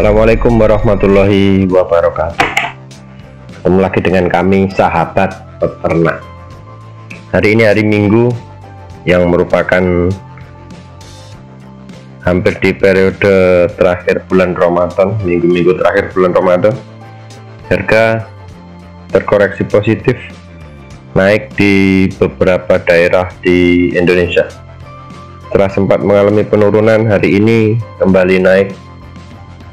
Assalamualaikum warahmatullahi wabarakatuh. Ketemu lagi dengan kami sahabat peternak. Hari ini hari Minggu Yang merupakan Hampir di periode terakhir bulan Ramadan Minggu-minggu terakhir bulan Ramadan Harga terkoreksi positif Naik di beberapa daerah di Indonesia. Setelah sempat mengalami penurunan hari ini kembali naik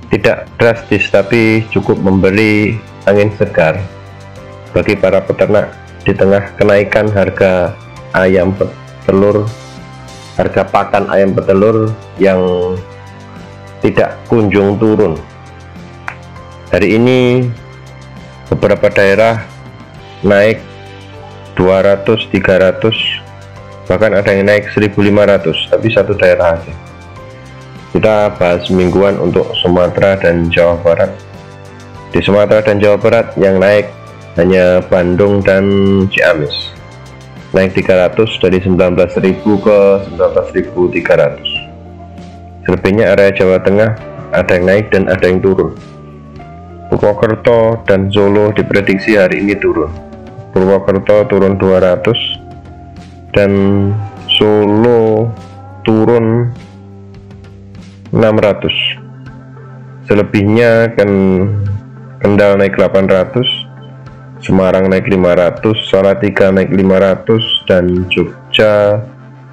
tidak drastis tapi cukup memberi angin segar bagi para peternak di tengah kenaikan harga ayam petelur harga pakan ayam petelur yang tidak kunjung turun. Hari ini beberapa daerah naik 200 300 bahkan ada yang naik 1500 tapi satu daerah aja kita bahas mingguan untuk Sumatera dan Jawa Barat. Di Sumatera dan Jawa Barat yang naik hanya Bandung dan Ciamis. Naik 300 dari 19.000 ke 19.300 selebihnya area Jawa Tengah ada yang naik dan ada yang turun. Purwokerto dan Solo diprediksi hari ini turun. Purwokerto turun 200 dan Solo turun 600 selebihnya kan Kendal naik 800 Semarang naik 500 Salatiga naik 500 dan Jogja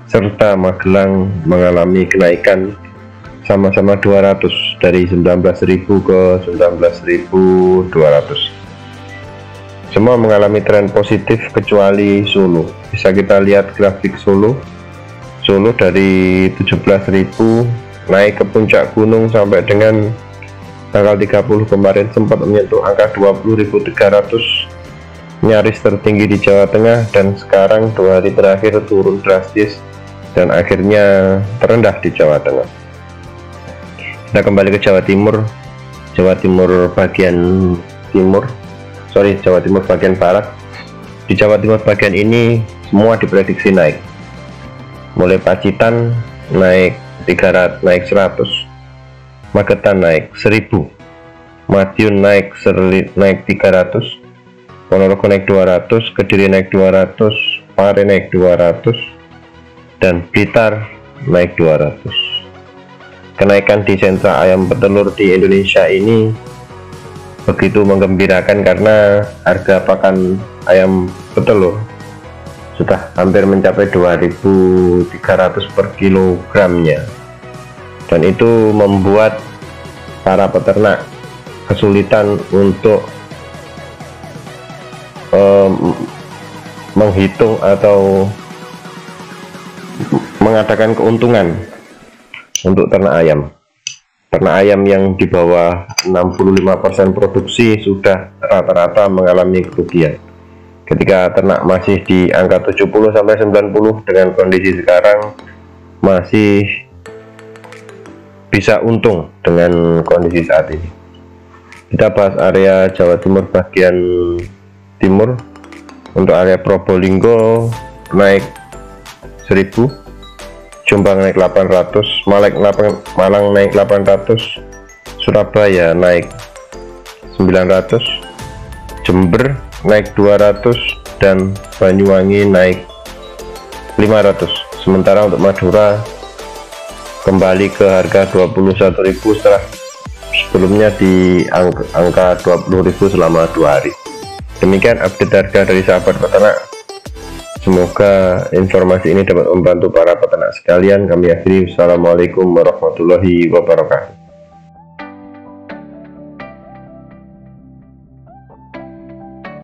serta Magelang mengalami kenaikan sama-sama 200 dari 19.000 ke 19.200 semua mengalami tren positif kecuali Solo. Bisa kita lihat grafik Solo. Solo dari 17.000 naik ke puncak gunung sampai dengan tanggal 30 kemarin sempat menyentuh angka 20.300 nyaris tertinggi di Jawa Tengah dan sekarang dua hari terakhir turun drastis dan akhirnya terendah di Jawa Tengah. Kita kembali ke Jawa Timur. Jawa Timur bagian timur. Sorry Jawa Timur bagian barat. Di Jawa Timur bagian ini semua diprediksi naik. Mulai Pacitan naik 300 naik 100 Magetan naik 1000 Madiun naik serli, naik 300 Ponorogo naik 200 Kediri naik 200 Pare naik 200 dan Blitar naik 200 kenaikan di sentra ayam petelur di Indonesia ini begitu menggembirakan karena harga pakan ayam petelur sudah hampir mencapai 2300 per kilogramnya. Dan itu membuat para peternak kesulitan untuk um, menghitung atau mengadakan keuntungan untuk ternak ayam. Karena ayam yang di bawah 65% produksi sudah rata-rata mengalami kerugian ketika ternak masih di angka 70 sampai 90 dengan kondisi sekarang masih bisa untung dengan kondisi saat ini. Kita bahas area Jawa Timur bagian timur. Untuk area Probolinggo naik 1000 Jombang naik 800 Malang, Malang naik 800 Surabaya naik 900 Jember naik 200 dan Banyuwangi naik 500 sementara untuk Madura kembali ke harga 21.000 setelah sebelumnya di angka, angka 20.000 selama dua hari demikian update harga dari sahabat peternak Semoga informasi ini dapat membantu para peternak sekalian. Kami akhiri. Wassalamualaikum warahmatullahi wabarakatuh.